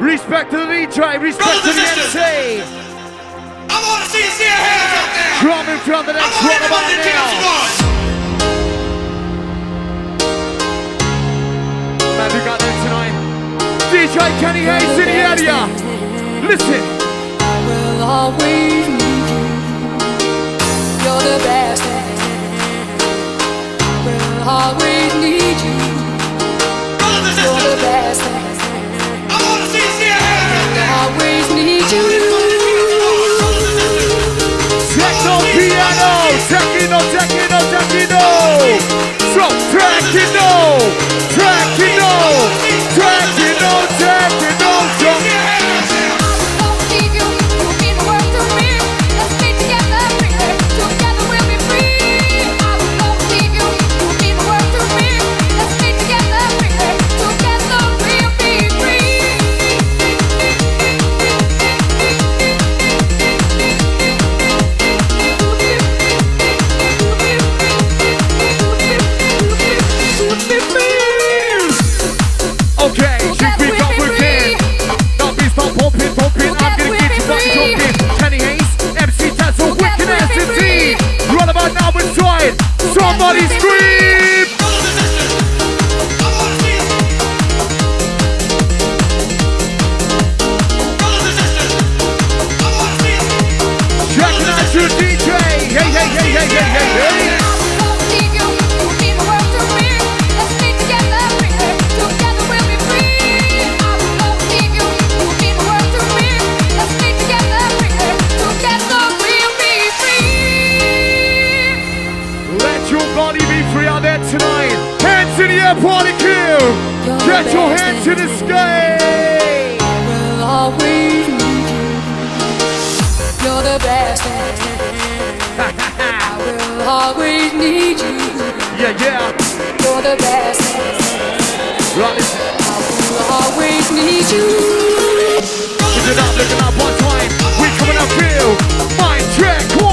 Respect to the V Tribe, respect to the NSA. I want to see you see your hands up there. Drumming from the next one about now. Man, we got there tonight. DJ Kenny Hayes in the area. Listen. I will always need you. You're the best. I Will always need you. You're the best. Oh. Somebody scream! Recognize your DJ! Hey, hey, hey, hey, hey, hey, hey! that party kill. Get your hands to the sky. I Will always need you. You're the best. I will always need you. Yeah, yeah. You're the best. Right. I will always need you. Look it up, look it up, one time. We coming up real. Mind track.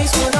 face when I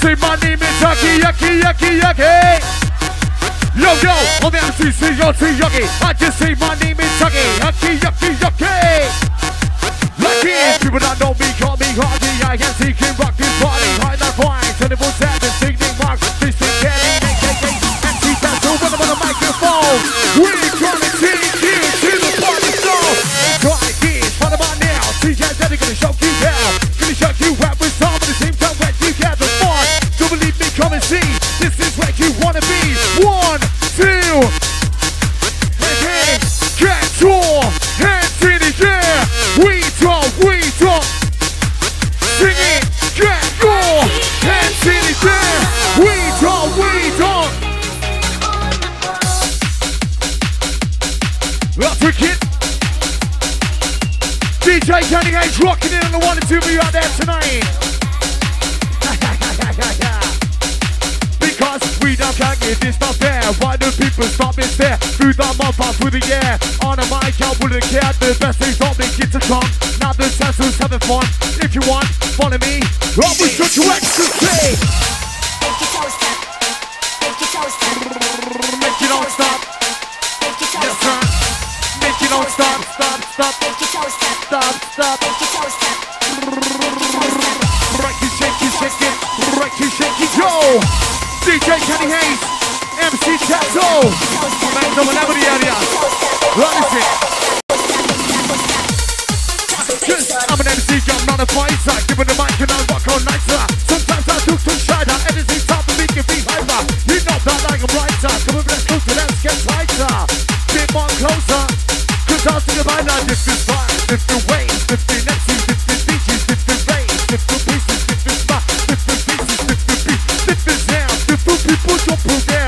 See, my name is Yucky, Yucky, Yucky, Yucky. Yo, yo, on the MC, see, yo, see, Yucky. I just say my name is Yucky, Yucky, Yucky, Yucky. Lucky, people that know me, call me Hardy. I am seeking rock this party. song. Now the time, having fun. If you want, follow me. I'll be you a ecstasy. put your pussy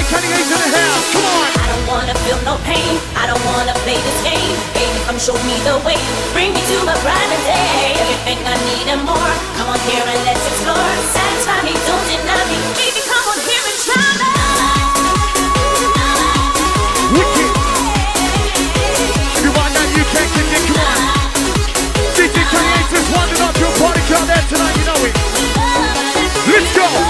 I don't wanna feel no pain. I don't wanna play this game. Baby, come show me the way. Bring me to my private day. Everything I need and more. Come on here and let's explore. Satisfy me, don't deny me. Baby, come on here and try me. Wicked. Everyone know you can connect. Come on. DJ Creators, winding up your party girl there tonight. You know it. Let's go.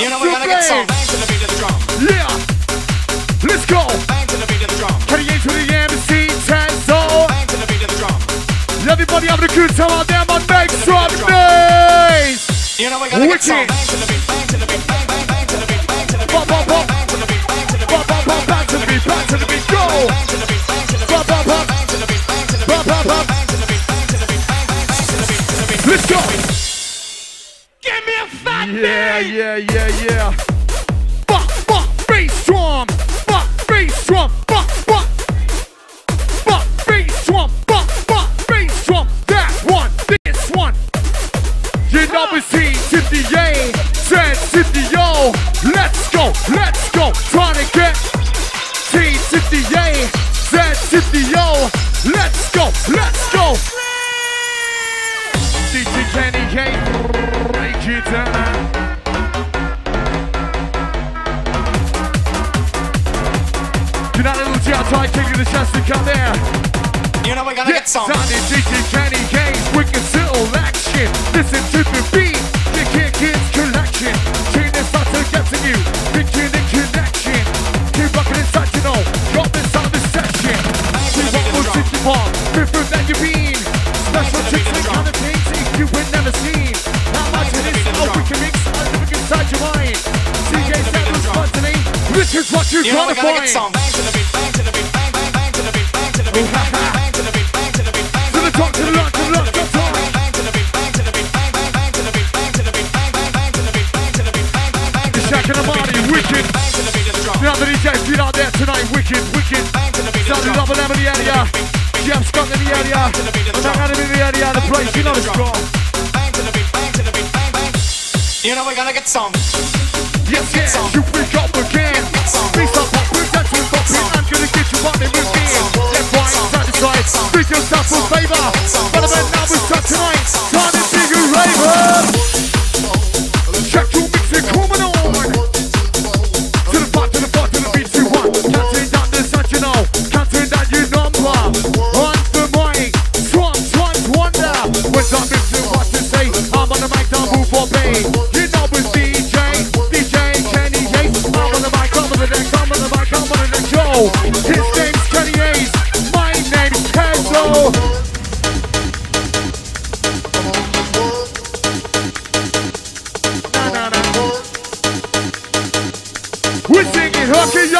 you know to bang. Yeah. Let's go. Bangs to the beat of the drum. Kenny H with the MC Tazo. To the beat of the drum. Everybody having a good time out there, man. Make some. You know we gotta Wicked. get some. Bang to the beat. yeah, yeah, yeah. Fuck, fuck, bass drum. Fuck, bass drum. Fuck, fuck. Fuck, bass drum. Fuck, fuck, bass drum. That one, this one. You know it's he, Cynthia, said Cynthia. Let's go, let's go. Trying to get T, Cynthia, said Cynthia. to come. You know we're gonna get some. Sunday, DJ, Kenny Kane, we can settle action. Listen to the beat. Michael Saber, Brother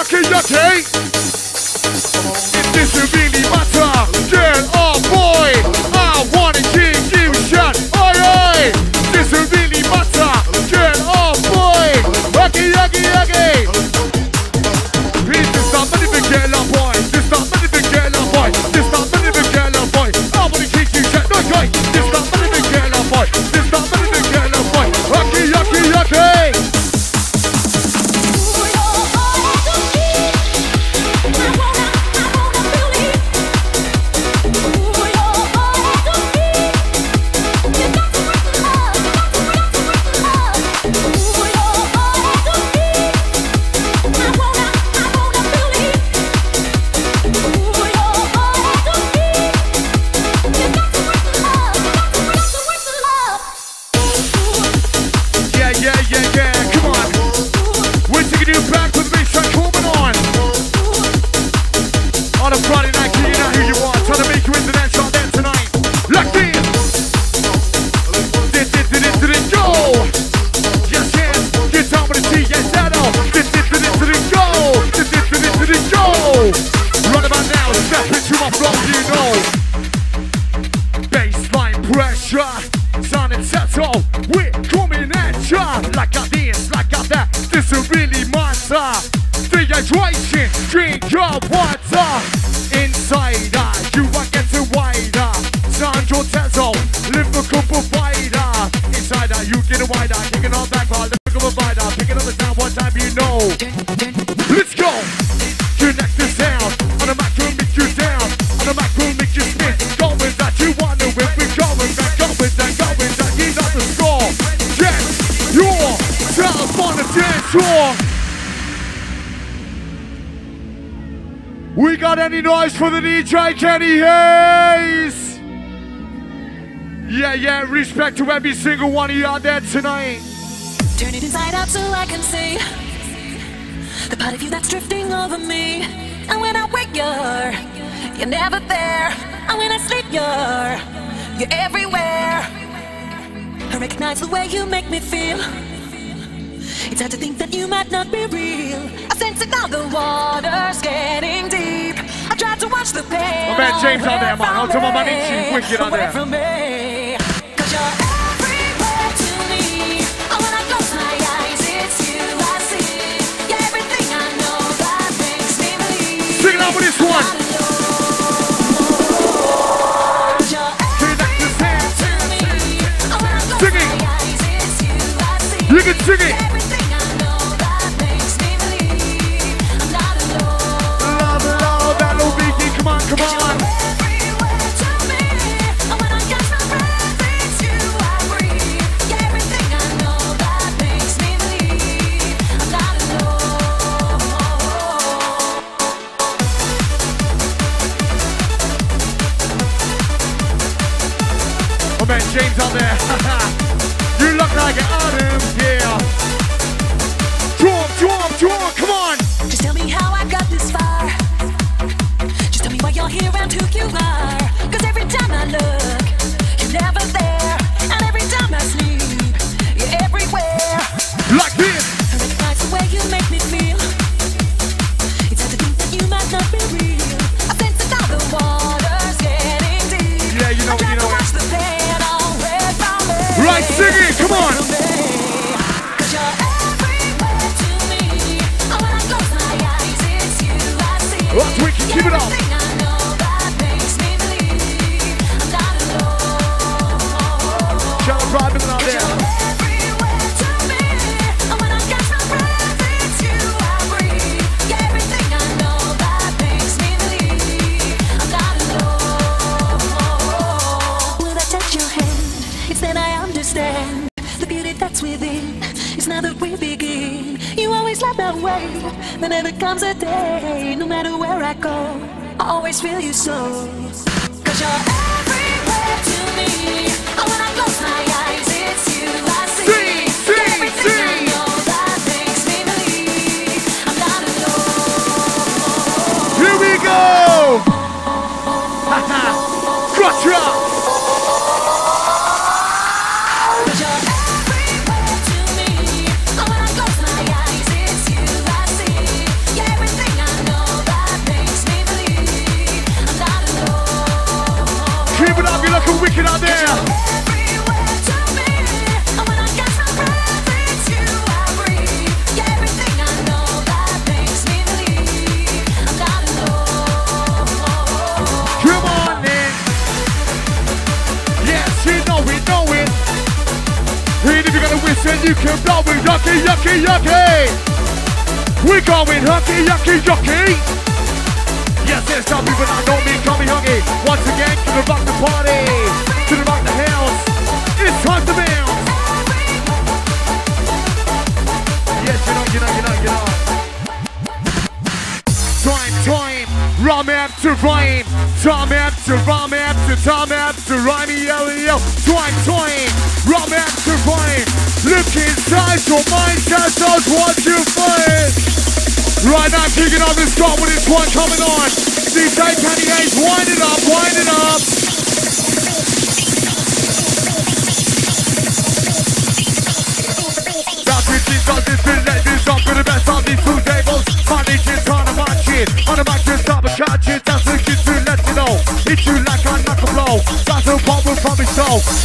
yucky yucky. If this For the DJ Kenny Hayes? Yeah, yeah, respect to every single one of you out there tonight. Turn it inside out so I can see the part of you that's drifting over me. And when I wake, you're you're never there. And when I sleep, you're you're everywhere. I recognize the way you make me feel. It's hard to think that you might not be real. I sense it now, the water's getting deep. I try to watch the pain. My man James out there, man. I'll tell my man Itchy, wicked out there. from me. 'Cause you're everywhere to me. Oh, when I close my eyes, it's you I see. Yeah, everything I know that makes me believe. Sing it out with this one. You're Sing that feel you so. Yucky, one coming on. DJ Kenny Hayes, wind it up, wind it up. This the best a match it, on a a the to let you know. You like, knock blow. A from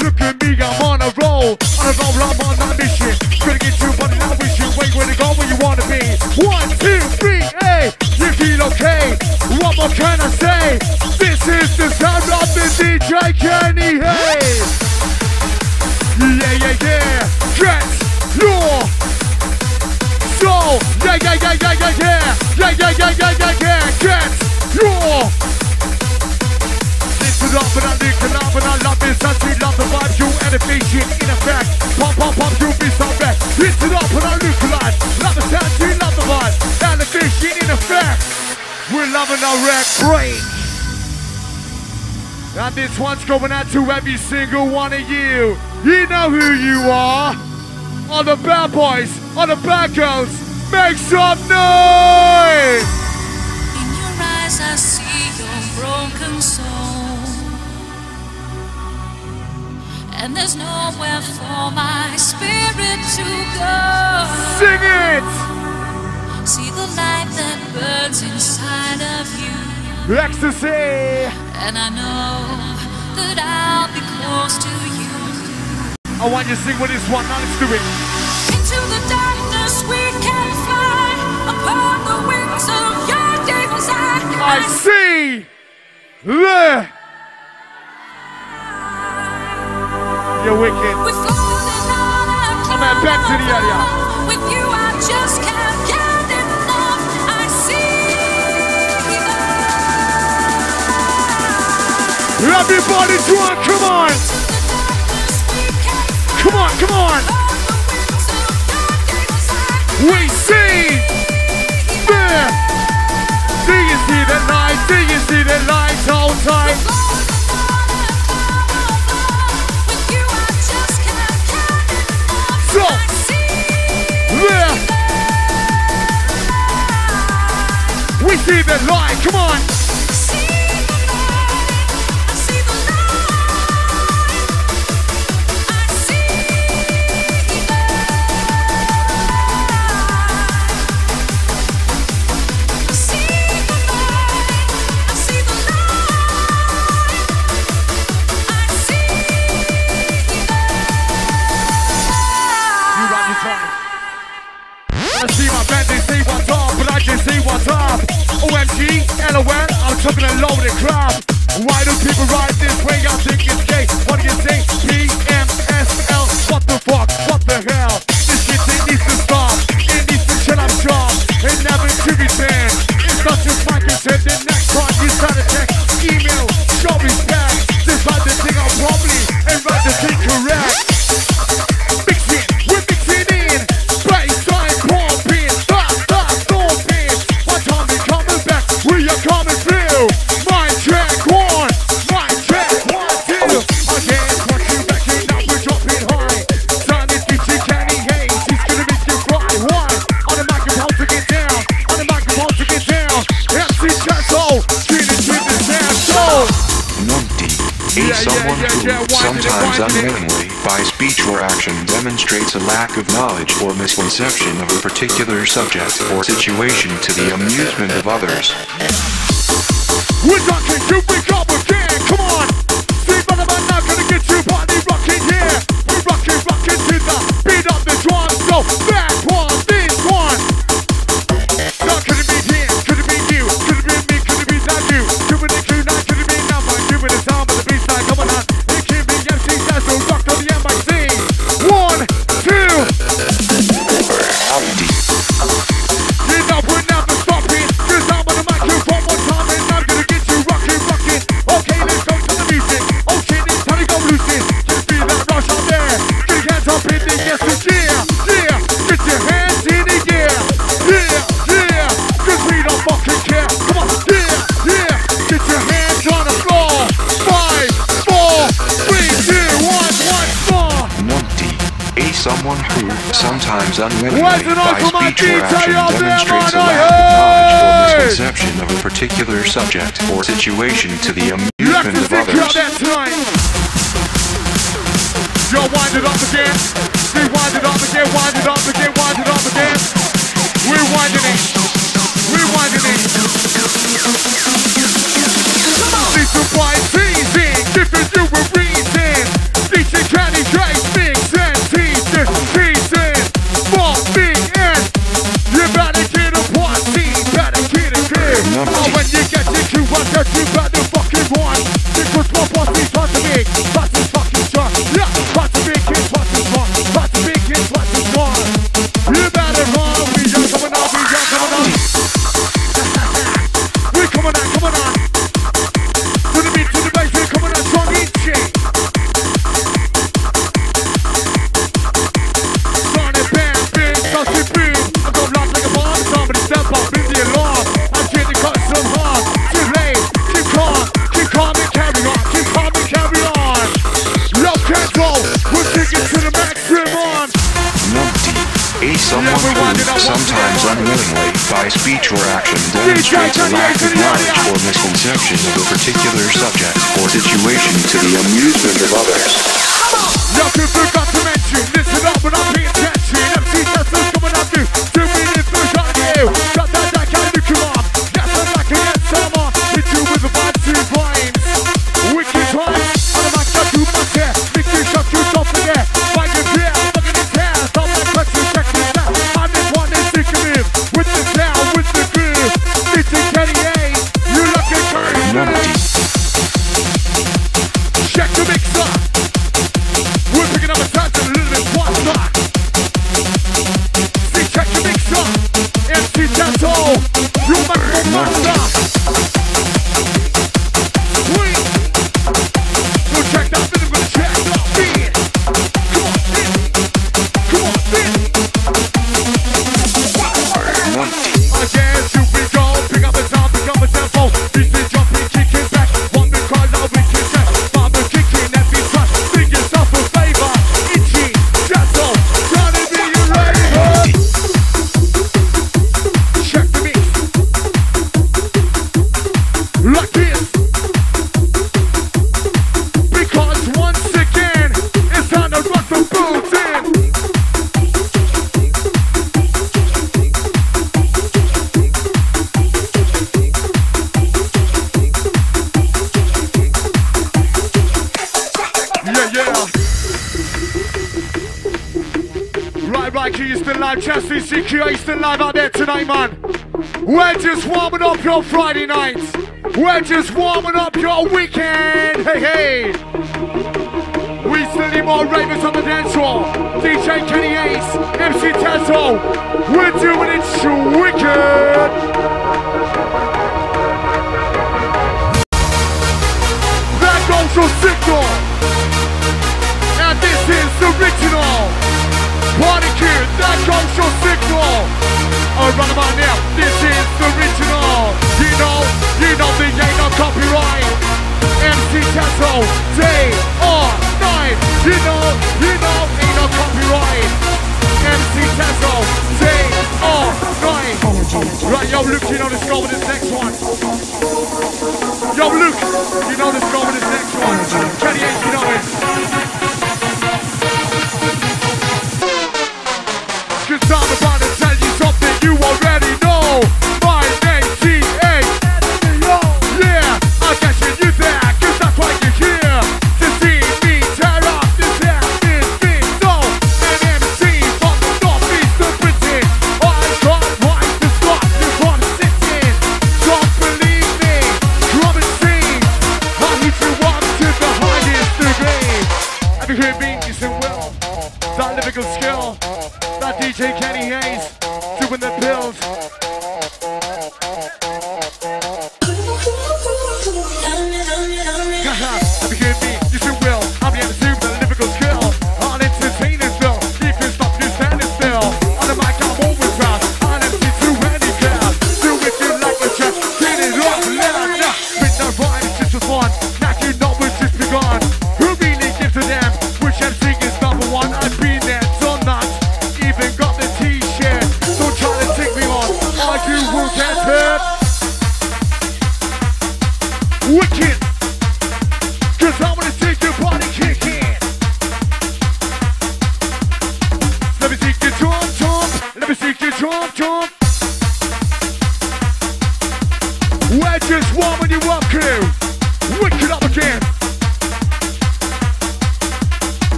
look at me, I'm on a roll. On a roll, I'm on a mission. Gonna get you, but I wish you wait where to go where you wanna be. One, two, okay. What more can I say? This is the sound of the DJ Kenny Hayes. Yeah, yeah, yeah. Get your soul. Yeah, yeah, yeah, yeah, yeah, yeah. Yeah, yeah, yeah, yeah, yeah, yeah. Get your. Listen up and I lick it up and I love this. I see love the vibe, you elevation in effect. Pop, pop, pop, you be so back. Listen up and I look alive. Love the sound, you love the vibe. Elevation in effect. We're loving our rap break. and this one's going out to every single one of you. You know who you are. All the bad boys, all the bad girls, make some noise! In your eyes I see your broken soul And there's nowhere for my spirit to go Sing it! See the light that burns inside of you. Ecstasy! And I know that I'll be close to you. I want you to sing with this one. Now let's do it. Into the darkness we can fly upon the wings of your desire. I see the. You're wicked. I'm back to the area. Everybody drunk, come on! Come on, come on! We see, Yeah! Do you see the light? Do you see the light all time? We see the light, come on! Looking at loaded crowd. demonstrates a lack of knowledge or misconception of a particular subject or situation to the amusement of others. or situation to the. subject. Astro Signal. Now this is the original. Party kids, that's Partycube.com Show Signal. Oh, run about now, this is the original. You know, you know there ain't no copyright. MC Tazo, day or night. You know, you know, ain't no copyright. MC Tazo, J.R. Right, yo, Luke, you know this goal with this next one. Yo, Luke, you know this goal with this next one. Kenny H, you know it.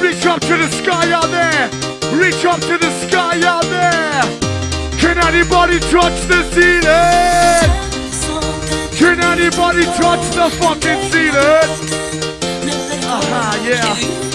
Reach up to the sky out there. Reach up to the sky out there. Can anybody touch the ceiling? Can anybody touch the fucking ceiling? Aha, uh-huh, yeah.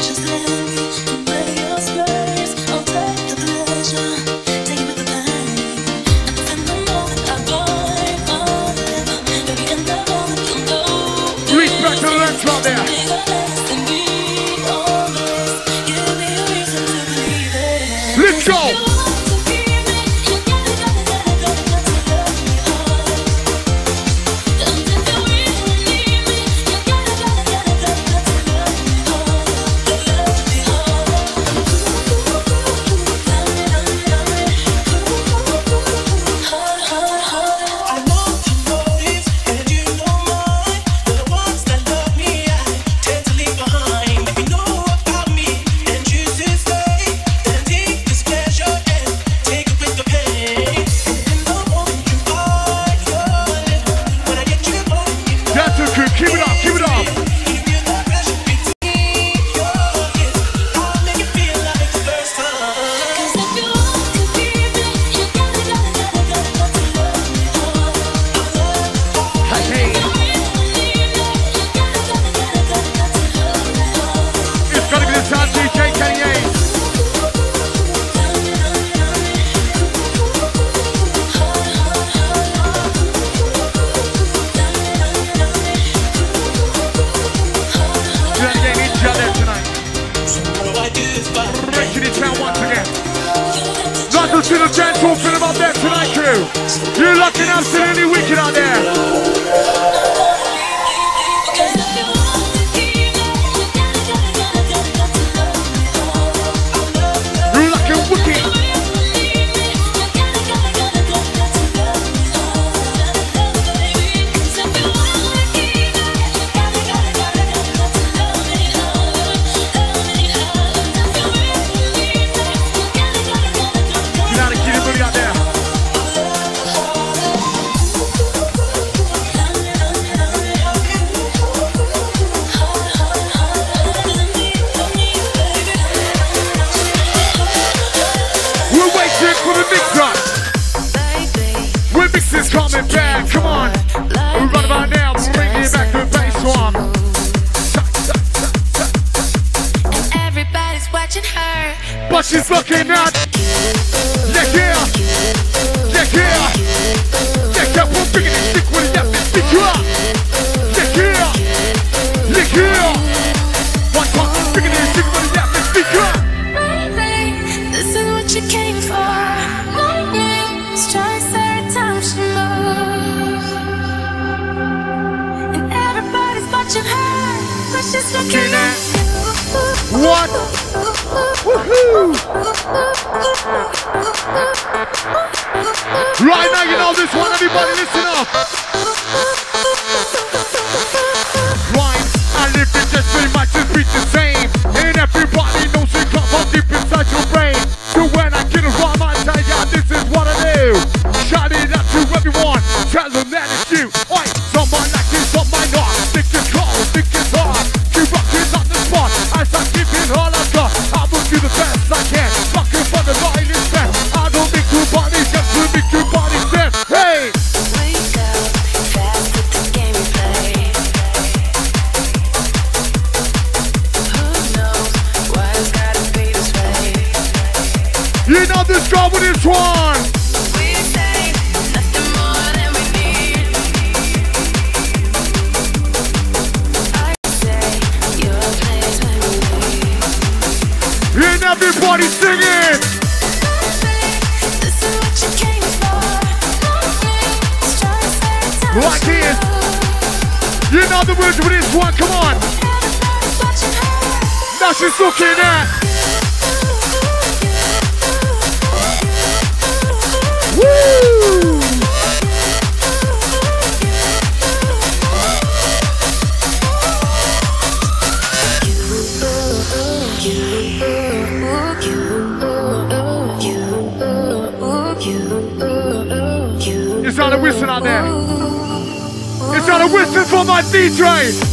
You're lucky enough to see any wicked out there. at? It's not a whistle out there. It's not a whistle for my DJ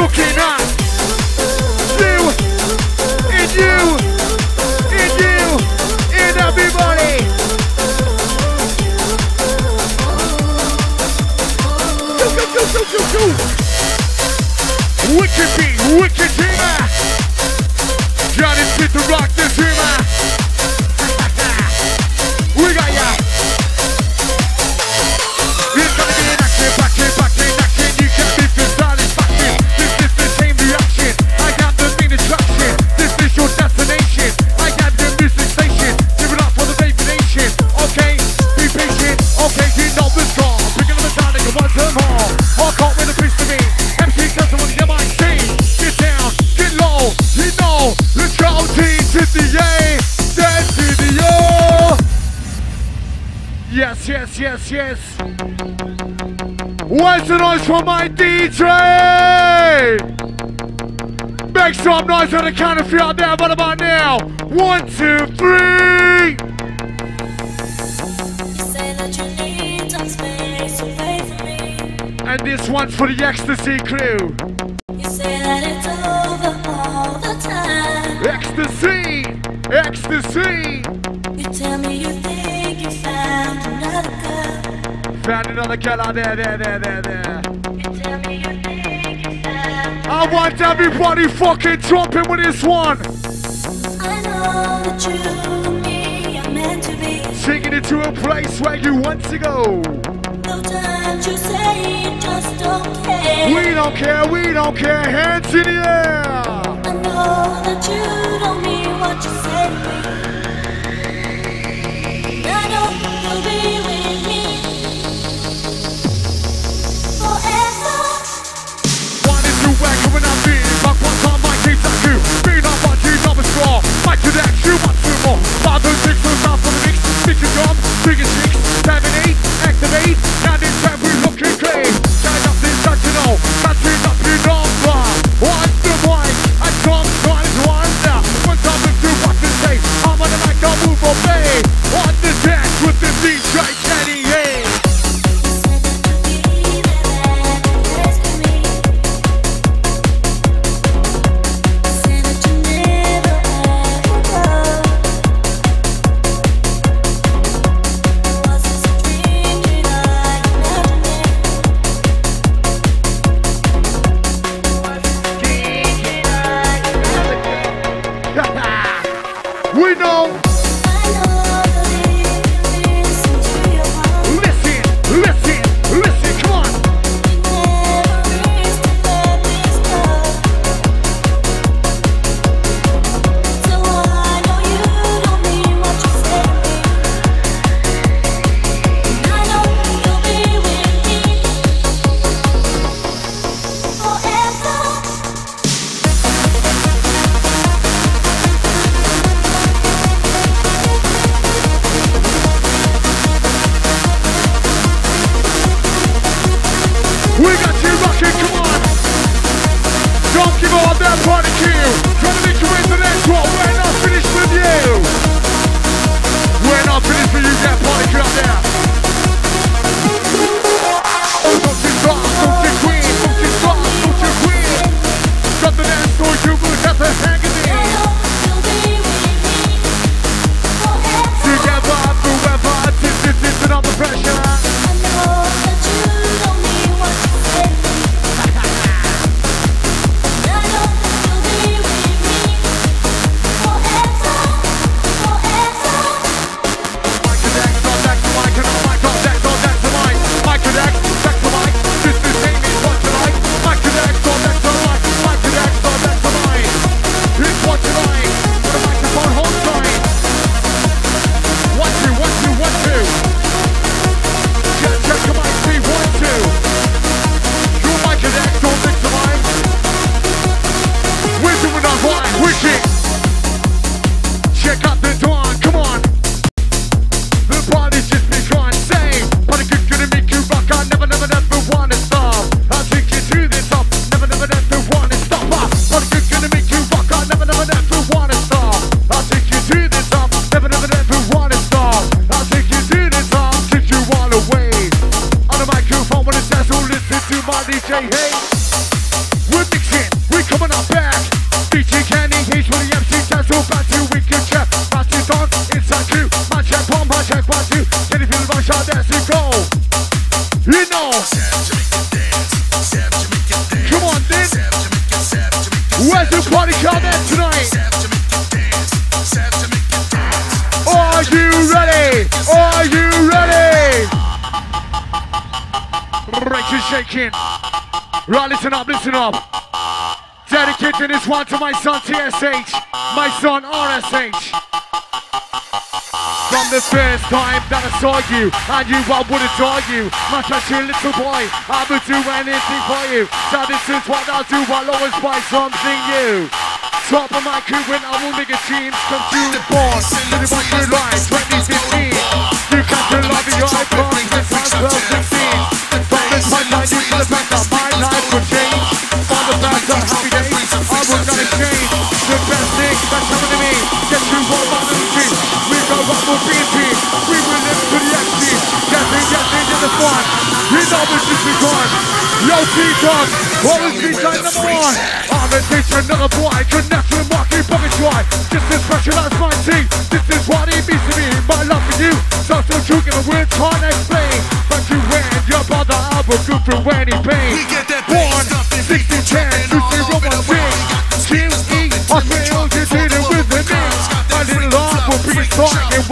Okay. gonna count a few out there, but about now. One, two, three. And this one's for the ecstasy crew. Ecstasy, ecstasy. You tell me you think you found another girl. Found another girl out there, there, there, there, there. I want everybody fucking dropping with this one. Taking it to a place where you want to go. No time to say you just don't care. We don't care, we don't care. Hands in the air. I know that you don't mean what you say. RSH, my son RSH. From the first time that I saw you, I knew I wouldn't you. Like a your little boy, I would do anything for you. So this is what I'll do, I'll always buy something new. Top of my crew when I will make a team come true. The boss, so July your life, 2015. You can't rely on your go up we will live to the XG. Get in, get in, get the fun. You know this is the one. Yo, T-Dog, always B-side number one. I'm a teacher, another boy, connect with Marky Bucket Try. This is specialized my team, this is what it means to me. My love for you, so so true, give a word, can't explain. But you and your brother, I will go through any pain. We get that One, bass stuff 60, 10, 2, 0, 1, 6. Kill E, I feel you did it with the mix. My little arm will be strong and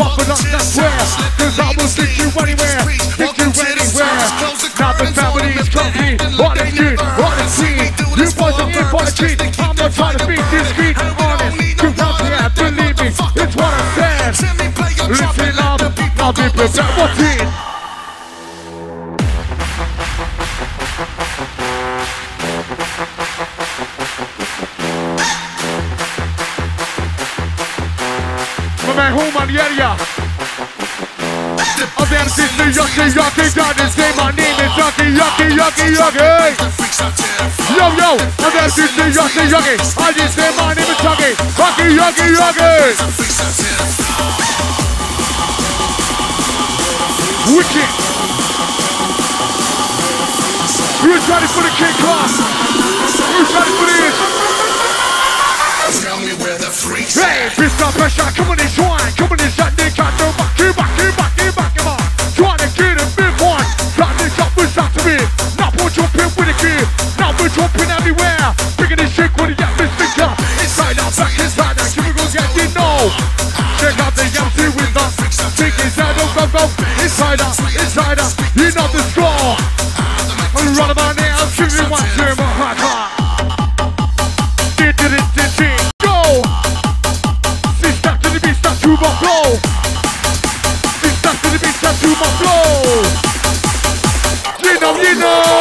Prepared. What's it? My man home on the area. I'm there to see Yucky, Yucky, is say my name is Yucky, Yucky, Yucky, Yucky. Yo, yo, there to see Yucky, Yucky. I just say my name is Yucky, Yucky, Yucky, Yucky. Wicked. Who's ready for the kickoff? Who's ready for this? Tell me where the freaks Hey, Mr. Pressure, come on in, swine. Come on in, You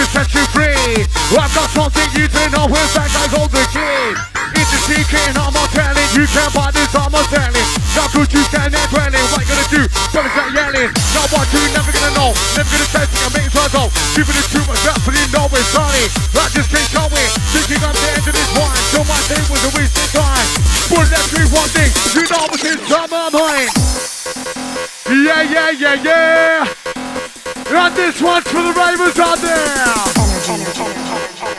to set you free. I've got something you do not with that I hold the key. It's a secret, I'm not telling. You can't buy this, I'm not selling. Now could you stand there dwelling? What you gonna do? But it's not yelling. Now what you never gonna know. Never gonna test it, I'm making sure I go. Keeping it too much up, but you know it's funny. I just can't show it. Thinking I'm the end of this wine. So my day was a waste of time. But let's me one thing. You know what's in my mind. Yeah, yeah, yeah, yeah. Not this one for the ravers out there!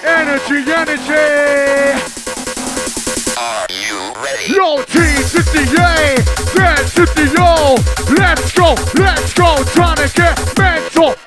Energy, energy! energy. Are you ready? yo t50 yo! Let's go, let's go, trying to get mental!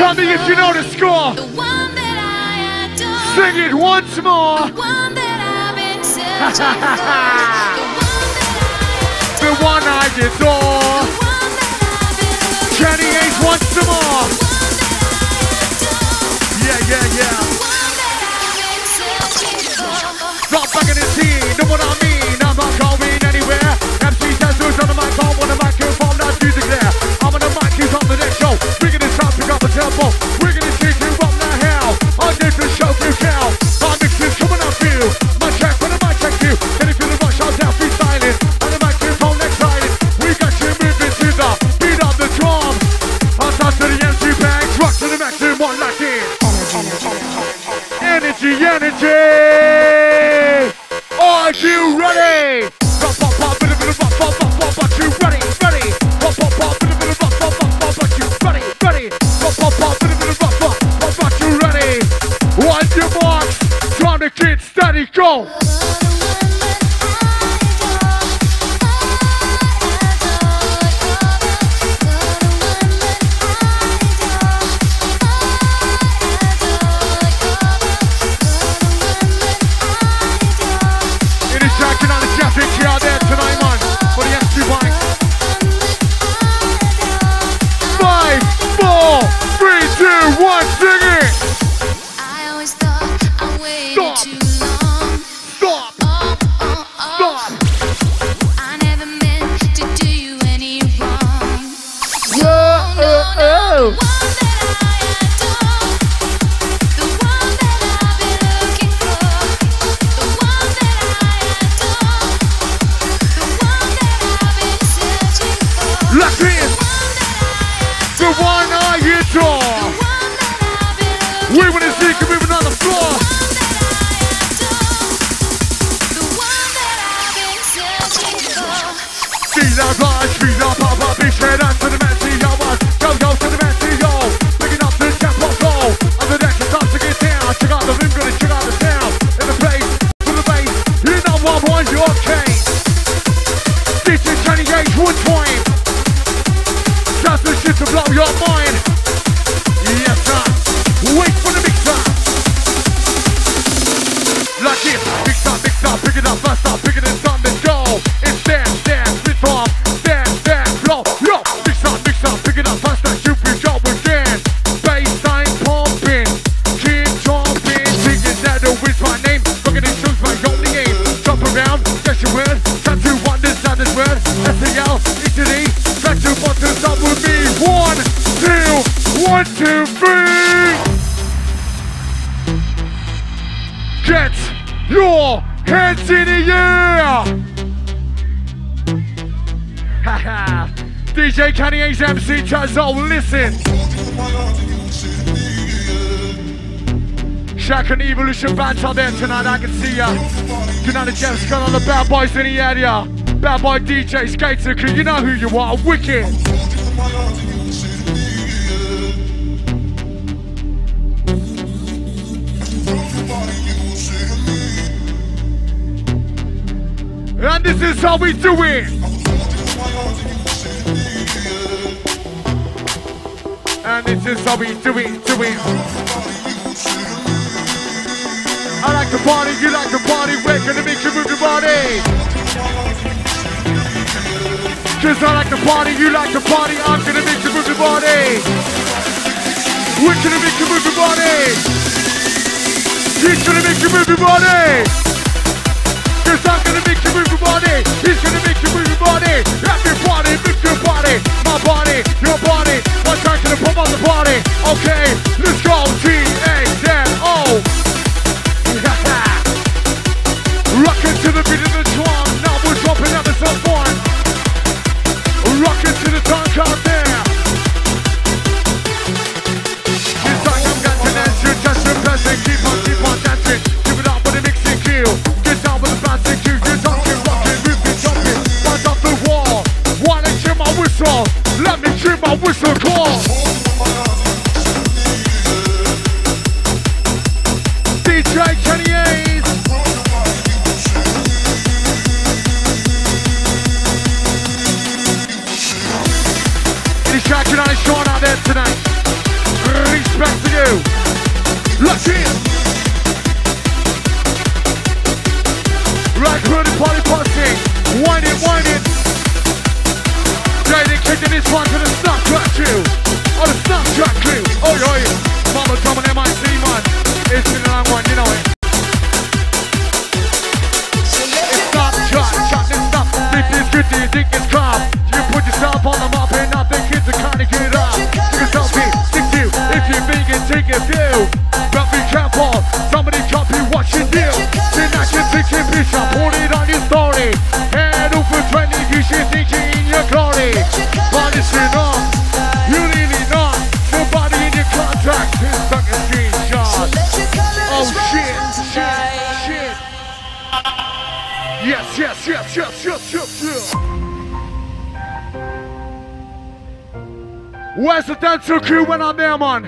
Tell me if you know the score. The one that I adore. Sing it once more. The one that I've been searching for. The one I adore. Kenny Hayes once more. Yeah, yeah, yeah. Drop back in the scene, know what I mean? I'm a tempo. We're gonna take you up now. I need to show. American Evolution bands out there tonight, I can see ya. United Jeff's got all the bad boys in the area. Bad boy DJ Gates and you know who you are, wicked. And this is how we do it. And this is how we do it, do it. Like to party, you like to party, we're gonna make you move your body. Cause I like to party, you like to party, I'm gonna make you move your body. We're gonna make you move your body. He's gonna make you move your body. Cause I'm gonna make you move your body. He's gonna make you move your body. Everybody, move your body. My body, your body. One gonna pump on the body. Okay, let's go. G Treated Yes, yes, yes, yes, yes, yes, yes. Where's the dancer crew when I'm there, man?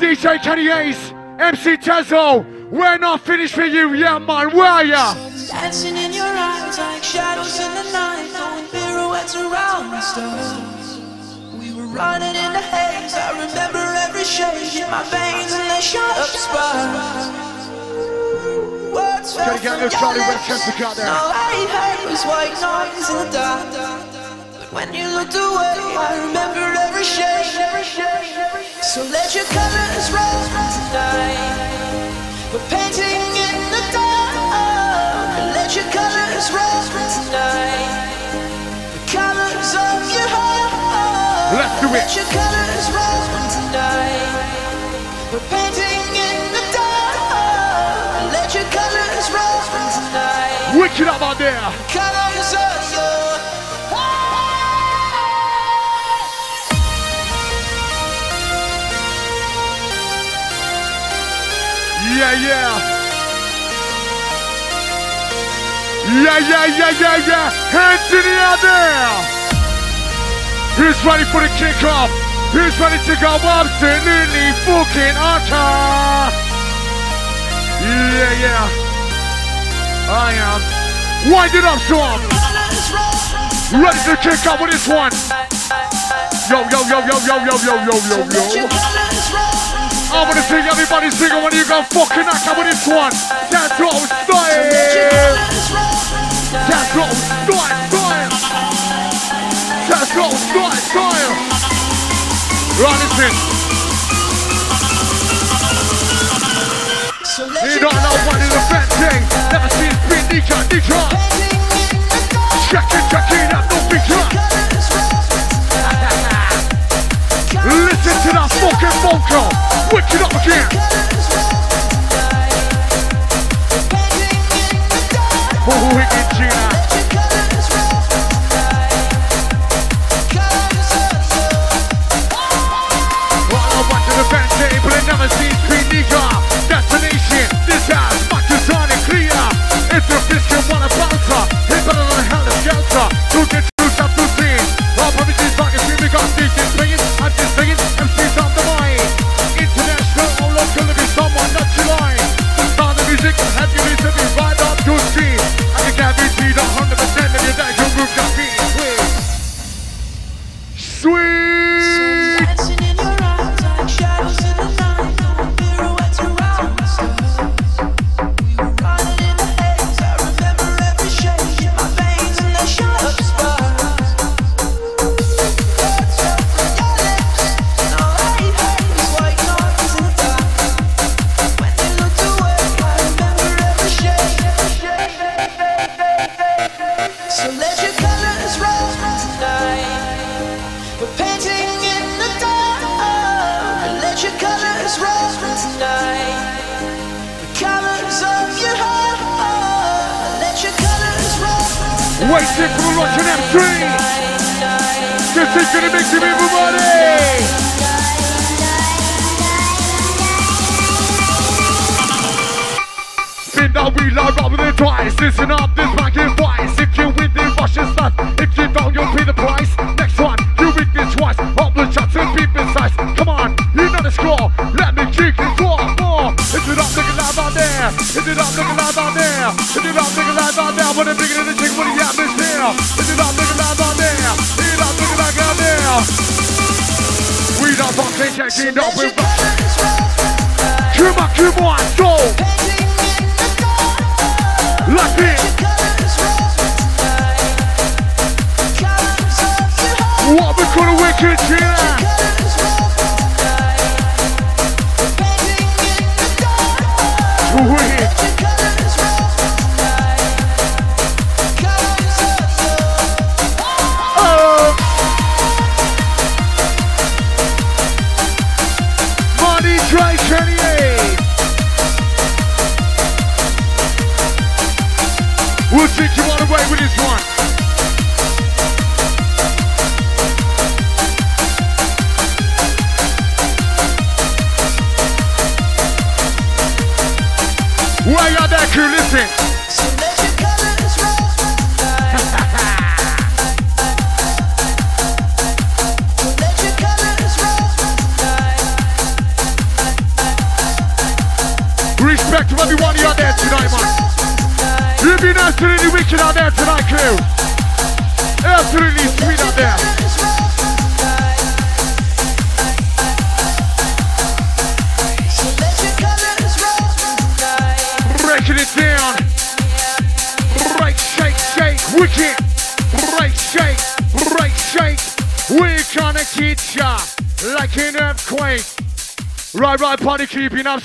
DJ Kenny Hayes, MC Tazo, we're not finished for you yet, man. Where are ya? Dancing in your eyes like shadows in the night, throwing pirouettes around the stars. We were running in the haze. I remember every shade in my veins, and they shot up sparks. Words fell Gotta get from your Charlie Red lips. There. All I heard was white noise in the dark. But when you looked away, I remembered every shade. So let your colors run tonight. We're painting in the dark. Let your colors run tonight. The colors of your heart. Let's do it. Wicked up out there. Yeah, yeah. Yeah, yeah, yeah, yeah, yeah. Hands in the air there. Who's ready for the kickoff? Who's ready to go absolutely fucking utter? Yeah, yeah. I am. Wind it up, Storm. Ready to kick off with this one. Yo, yo, yo, yo, yo, yo, yo, yo, yo, yo. I wanna see everybody singing when you go fucking knock out with this one. That's what I'm style. That's what I'm style. That's what I'm style. Right, listen. You don't know what is a bad thing. Never seen spin Nika, Nika. check so it up with Cuba, Cuba, go! It! What we call a wicked team?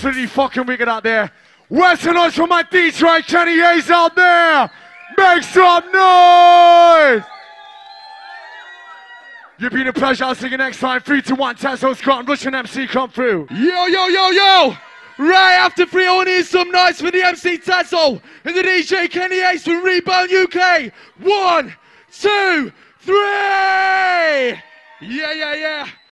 absolutely fucking wicked out there. Western noise for my Detroit Kenny Hayes out there. Make some noise. You've been a pleasure. I'll see you next time. Three to one. Tesco Scott and Russian MC come through. Yo, yo, yo, yo. Right after free, I need some noise for the MC Tazo and the DJ Kenny Hayes from Rebound UK. One, two, three. Yeah, yeah, yeah.